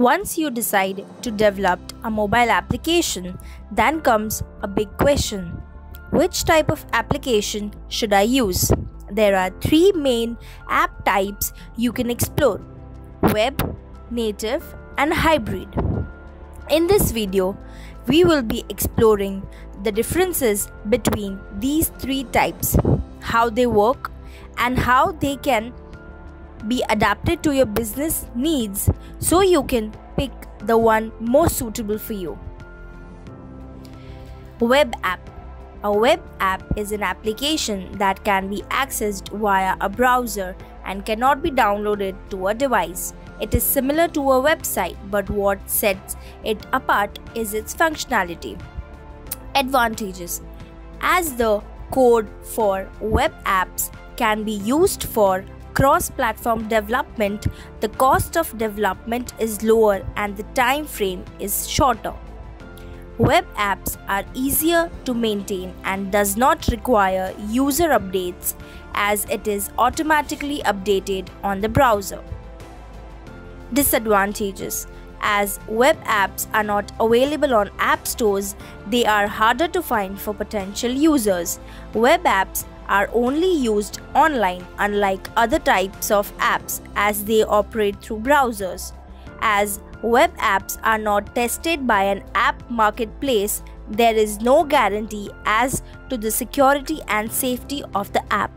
Once you decide to develop a mobile application, then comes a big question. Which type of application should I use? There are three main app types you can explore web, native, and hybrid. In this video, we will be exploring the differences between these three types, how they work, and how they can be adapted to your business needs so you can pick the one most suitable for you. Web app A web app is an application that can be accessed via a browser and cannot be downloaded to a device. It is similar to a website, but what sets it apart is its functionality. Advantages As the code for web apps can be used for cross platform development, the cost of development is lower and the time frame is shorter. Web apps are easier to maintain and does not require user updates as it is automatically updated on the browser. Disadvantages As web apps are not available on app stores, they are harder to find for potential users. Web apps are only used online unlike other types of apps as they operate through browsers. As web apps are not tested by an app marketplace, there is no guarantee as to the security and safety of the app.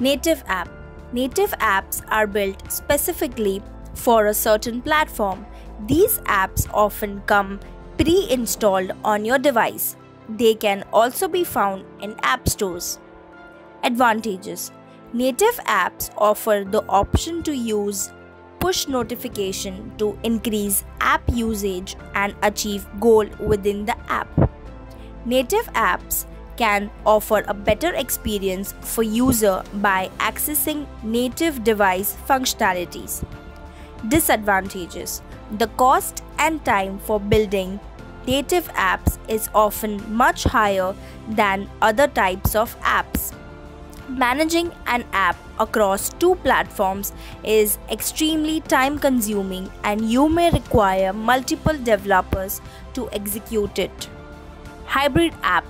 Native app Native apps are built specifically for a certain platform. These apps often come pre installed on your device. They can also be found in app stores. Advantages Native apps offer the option to use push notification to increase app usage and achieve goal within the app. Native apps can offer a better experience for user by accessing native device functionalities. Disadvantages The cost and time for building native apps is often much higher than other types of apps. Managing an app across two platforms is extremely time consuming and you may require multiple developers to execute it. Hybrid app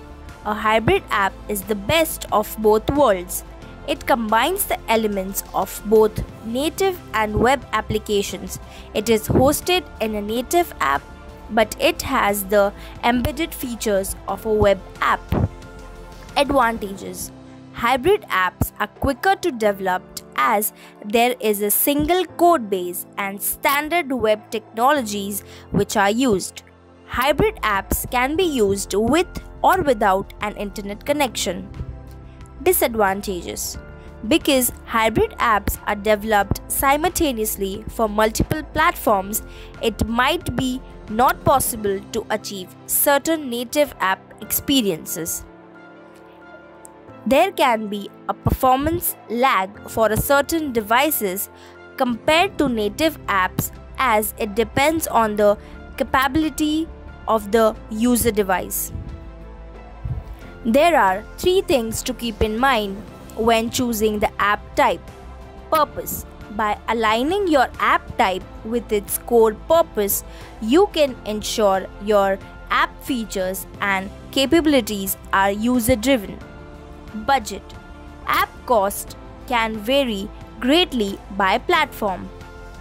A hybrid app is the best of both worlds. It combines the elements of both native and web applications. It is hosted in a native app, but it has the embedded features of a web app. Advantages Hybrid apps are quicker to develop as there is a single code base and standard web technologies which are used. Hybrid apps can be used with or without an internet connection. Disadvantages Because hybrid apps are developed simultaneously for multiple platforms, it might be not possible to achieve certain native app experiences. There can be a performance lag for certain devices compared to native apps as it depends on the capability of the user device. There are three things to keep in mind when choosing the app type. Purpose By aligning your app type with its core purpose, you can ensure your app features and capabilities are user driven. Budget App cost can vary greatly by platform.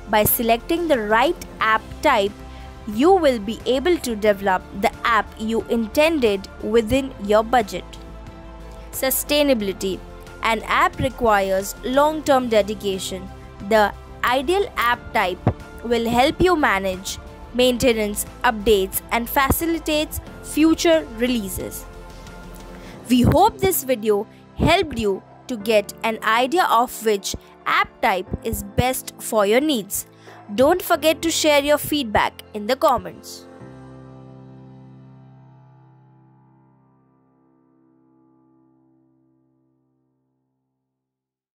By selecting the right app type, you will be able to develop the app you intended within your budget. Sustainability An app requires long term dedication. The ideal app type will help you manage maintenance, updates, and facilitates future releases. We hope this video helped you to get an idea of which app type is best for your needs. Don't forget to share your feedback in the comments.